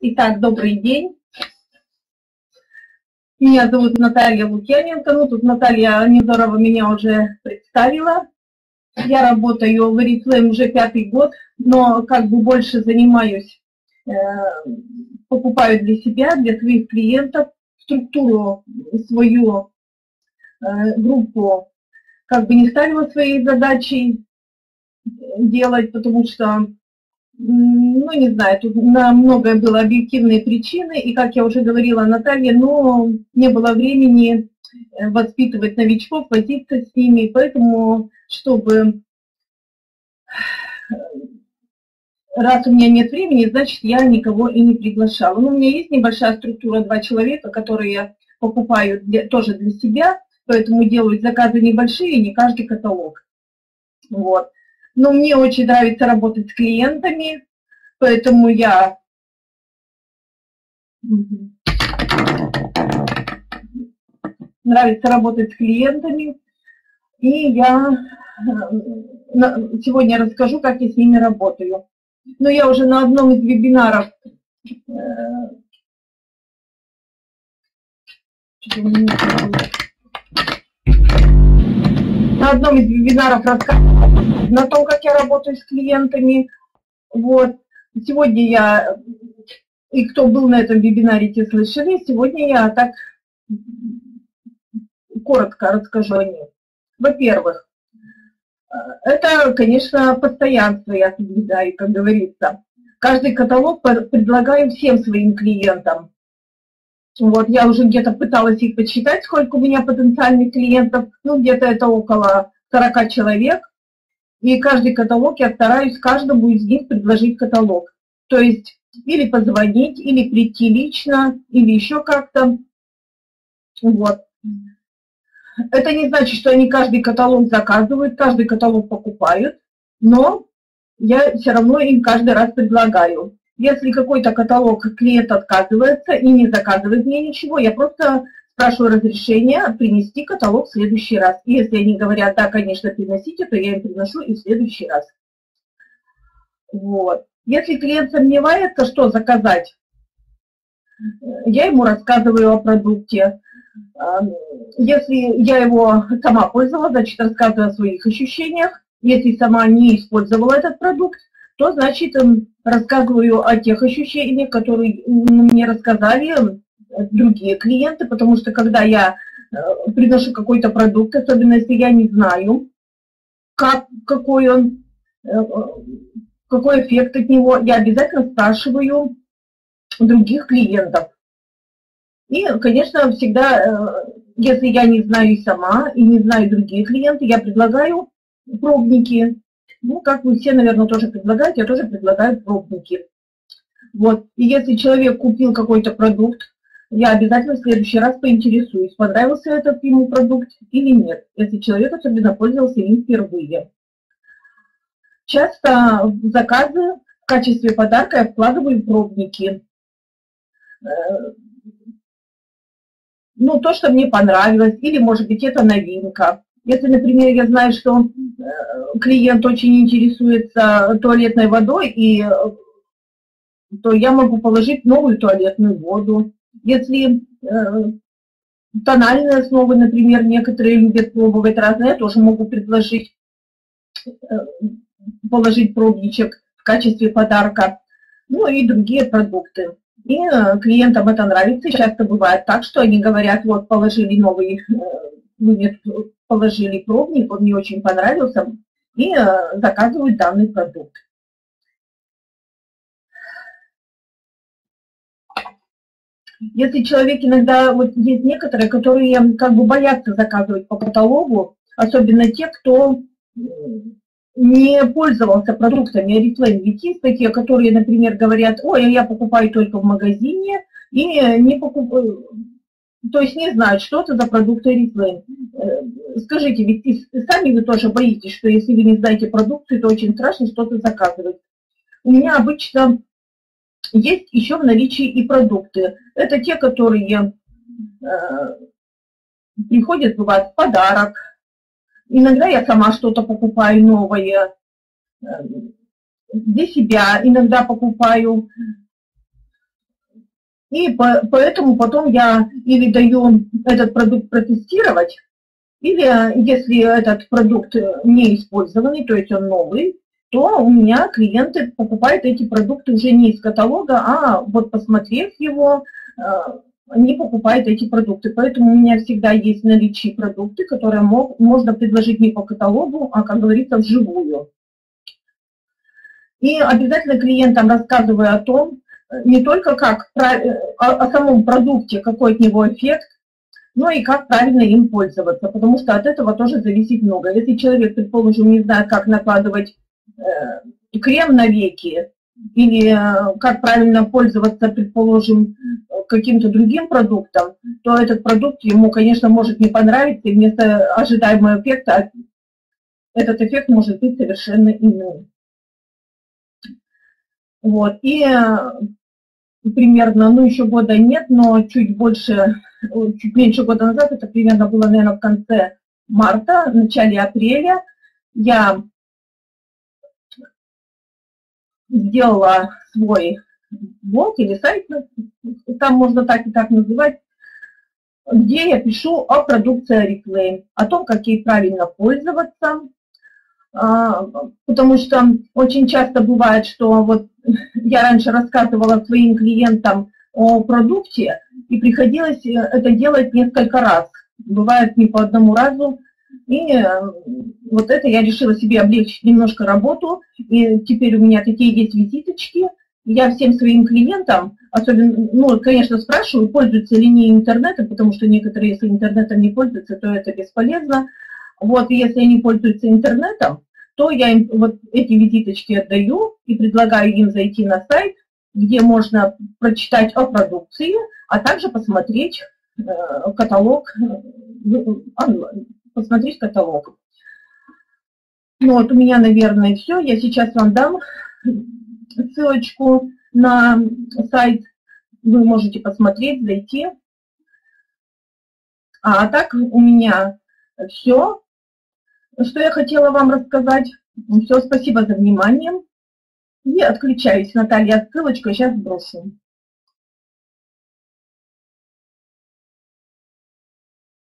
Итак, добрый день. Меня зовут Наталья Лукьяненко. Ну, тут Наталья Незорова меня уже представила. Я работаю в Oriflame уже пятый год, но как бы больше занимаюсь, э, покупаю для себя, для своих клиентов структуру свою э, группу как бы не ставила своей задачей делать, потому что ну, не знаю, тут на многое было объективные причины, и, как я уже говорила Наталье, но не было времени э, воспитывать новичков, возиться с ними, поэтому, чтобы э, раз у меня нет времени, значит, я никого и не приглашала. Но у меня есть небольшая структура, два человека, которые покупают для, тоже для себя, поэтому делают заказы небольшие, не каждый каталог. Вот. Но мне очень нравится работать с клиентами, поэтому я... Нравится работать с клиентами. И я э, сегодня расскажу, как я с ними работаю. Но я уже на одном из вебинаров э, на одном из вебинаров рассказывала на том, как я работаю с клиентами. Вот. Сегодня я, и кто был на этом вебинаре, те слышали, сегодня я так коротко расскажу о них. Во-первых, это, конечно, постоянство я соблюдаю, как говорится. Каждый каталог предлагаю всем своим клиентам. Вот, я уже где-то пыталась их подсчитать, сколько у меня потенциальных клиентов. Ну, где-то это около 40 человек. И каждый каталог я стараюсь каждому из них предложить каталог. То есть или позвонить, или прийти лично, или еще как-то. Вот. Это не значит, что они каждый каталог заказывают, каждый каталог покупают, но я все равно им каждый раз предлагаю. Если какой-то каталог клиент отказывается и не заказывает мне ничего, я просто спрашиваю разрешения принести каталог в следующий раз. И если они говорят, да, конечно, приносите, то я им приношу и в следующий раз. Вот. Если клиент сомневается, что заказать, я ему рассказываю о продукте. Если я его сама пользовала, значит, рассказываю о своих ощущениях. Если сама не использовала этот продукт, то, значит, рассказываю о тех ощущениях, которые мне рассказали другие клиенты, потому что когда я э, приношу какой-то продукт, особенно если я не знаю, как, какой он, э, какой эффект от него, я обязательно спрашиваю других клиентов. И, конечно, всегда, э, если я не знаю сама и не знаю другие клиенты, я предлагаю пробники. Ну, как вы все, наверное, тоже предлагаете, я тоже предлагаю пробники. Вот. И если человек купил какой-то продукт, я обязательно в следующий раз поинтересуюсь, понравился этот ему продукт или нет, если человек особенно пользовался им впервые. Часто в заказы в качестве подарка я вкладываю пробники. Э, ну, то, что мне понравилось, или, может быть, это новинка. Если, например, я знаю, что э, клиент очень интересуется туалетной водой, и, то я могу положить новую туалетную воду если э, тональные основы, например, некоторые любят пробовать разные, тоже могу предложить э, положить пробничек в качестве подарка, ну и другие продукты. И э, клиентам это нравится. Часто бывает так, что они говорят, вот положили новый, вы положили пробник, он мне очень понравился, и заказывают данный продукт. Если человек иногда, вот есть некоторые, которые как бы боятся заказывать по каталогу, особенно те, кто не пользовался продуктами Oriflame. Ведь есть такие, которые, например, говорят, ой, я покупаю только в магазине и не покупаю, то есть не знают, что это за продукты Oriflame. Э, скажите, ведь сами вы тоже боитесь, что если вы не знаете продукцию, то очень страшно что-то заказывать. У меня обычно есть еще в наличии и продукты. Это те, которые э, приходят, бывает, в подарок. Иногда я сама что-то покупаю новое э, для себя, иногда покупаю И по, поэтому потом я или даю этот продукт протестировать, или если этот продукт не использованный, то есть он новый, то у меня клиенты покупают эти продукты уже не из каталога, а вот посмотрев его, не покупают эти продукты. Поэтому у меня всегда есть в наличии продукты, которые мог, можно предложить не по каталогу, а, как говорится, вживую. И обязательно клиентам рассказываю о том, не только как о, о самом продукте, какой от него эффект, но и как правильно им пользоваться, потому что от этого тоже зависит много. Если человек, предположим, не знает, как накладывать э, крем на веки, или э, как правильно пользоваться, предположим, каким-то другим продуктом, то этот продукт ему, конечно, может не понравиться, и вместо ожидаемого эффекта этот эффект может быть совершенно иным. Вот, и э, примерно, ну, еще года нет, но чуть больше, чуть меньше года назад, это примерно было, наверное, в конце марта, начале апреля, я сделала свой блог или сайт, ну, там можно так и так называть, где я пишу о продукции Reclaim, о том, как ей правильно пользоваться, а, потому что очень часто бывает, что вот я раньше рассказывала своим клиентам о продукте, и приходилось это делать несколько раз. Бывает не по одному разу, и э, вот это я решила себе облегчить немножко работу. И теперь у меня такие есть визиточки. Я всем своим клиентам, особенно, ну, конечно, спрашиваю, пользуются ли они интернетом, потому что некоторые, если интернетом не пользуются, то это бесполезно. Вот, если они пользуются интернетом, то я им вот эти визиточки отдаю и предлагаю им зайти на сайт, где можно прочитать о продукции, а также посмотреть э, каталог э, онлайн посмотреть каталог. Ну вот у меня, наверное, все. Я сейчас вам дам ссылочку на сайт. Вы можете посмотреть, зайти. А так у меня все, что я хотела вам рассказать. Все, спасибо за внимание. И отключаюсь, Наталья, ссылочку сейчас брошу.